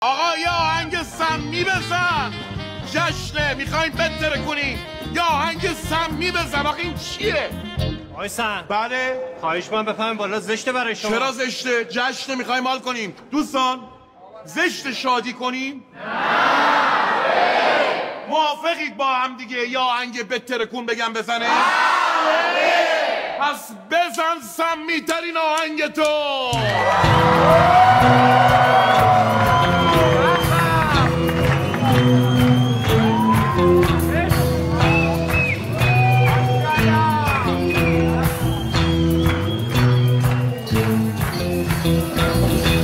آقا یا آهنگ سمی بزن جشنه می‌خوایم بتره کنیم. یا آهنگ سمی بزن آقا این چیه؟ آقای بله. خواهش من بفهمیم بالا زشته برای شما. چرا زشته؟ جشنه می‌خوایم حال کنیم. دوستان زشت شادی کنیم؟ موافقید با هم دیگه یا آهنگ بتره کن بگم بزنه؟ پس بزن سمی ترین آهنگ تو. Música